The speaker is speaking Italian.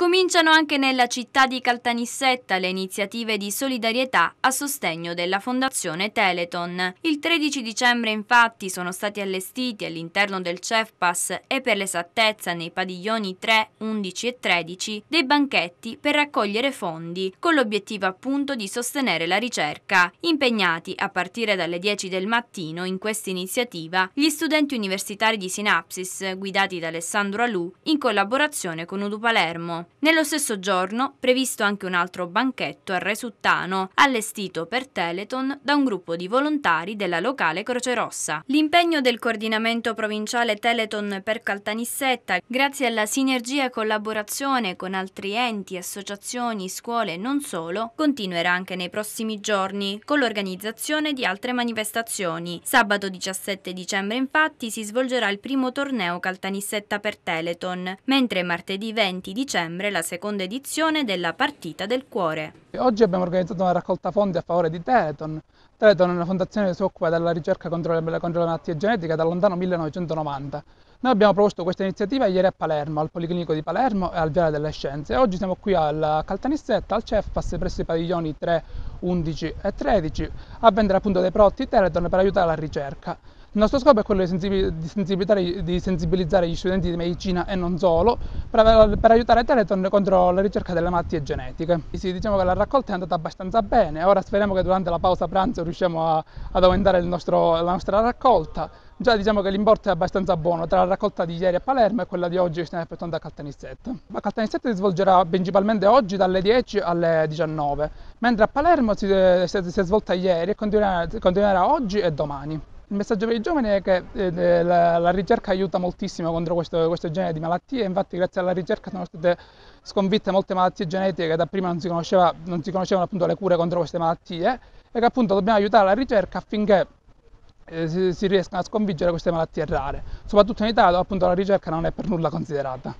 Cominciano anche nella città di Caltanissetta le iniziative di solidarietà a sostegno della Fondazione Teleton. Il 13 dicembre infatti sono stati allestiti all'interno del CEFPAS e per l'esattezza nei padiglioni 3, 11 e 13 dei banchetti per raccogliere fondi con l'obiettivo appunto di sostenere la ricerca. Impegnati a partire dalle 10 del mattino in questa iniziativa gli studenti universitari di Sinapsis guidati da Alessandro Alù in collaborazione con Udu Palermo. Nello stesso giorno previsto anche un altro banchetto a Resuttano, allestito per Teleton da un gruppo di volontari della locale Croce Rossa. L'impegno del coordinamento provinciale Teleton per Caltanissetta, grazie alla sinergia e collaborazione con altri enti, associazioni, scuole e non solo, continuerà anche nei prossimi giorni con l'organizzazione di altre manifestazioni. Sabato 17 dicembre infatti si svolgerà il primo torneo Caltanissetta per Teleton, mentre martedì 20 dicembre dicembre la seconda edizione della Partita del Cuore. Oggi abbiamo organizzato una raccolta fondi a favore di Teleton. Teleton è una fondazione che si occupa della ricerca contro le, contro le malattie genetiche dal lontano 1990. Noi abbiamo proposto questa iniziativa ieri a Palermo, al Policlinico di Palermo e al Viale delle Scienze. Oggi siamo qui al Caltanissetta, al CEFPAS, presso i padiglioni 3, 11 e 13, a vendere appunto dei prodotti Teleton per aiutare la ricerca. Il nostro scopo è quello di sensibilizzare, di sensibilizzare gli studenti di medicina e non solo per, per, aiutare Teleton contro la ricerca delle malattie genetiche. Sì, diciamo che la raccolta è andata abbastanza bene, ora speriamo che durante la pausa pranzo riusciamo a, ad aumentare nostro, la nostra raccolta. Già diciamo che l'importo è abbastanza buono tra la raccolta di ieri a Palermo e quella di oggi che stiamo effettuando a Caltanissetta. A Caltanissetta si svolgerà principalmente oggi dalle 10 alle 19, mentre a Palermo si, si, si è svolta ieri e continuerà, continuerà oggi e domani. Il messaggio per i giovani è che eh, la, la, ricerca aiuta moltissimo contro questo, questo, genere di malattie, infatti grazie alla ricerca sono state sconfitte molte malattie genetiche che da prima non si, conosceva, non si conoscevano appunto le cure contro queste malattie e che appunto dobbiamo aiutare la ricerca affinché eh, si, si riescano a sconfiggere queste malattie rare, soprattutto in Italia dove appunto la ricerca non è per nulla considerata.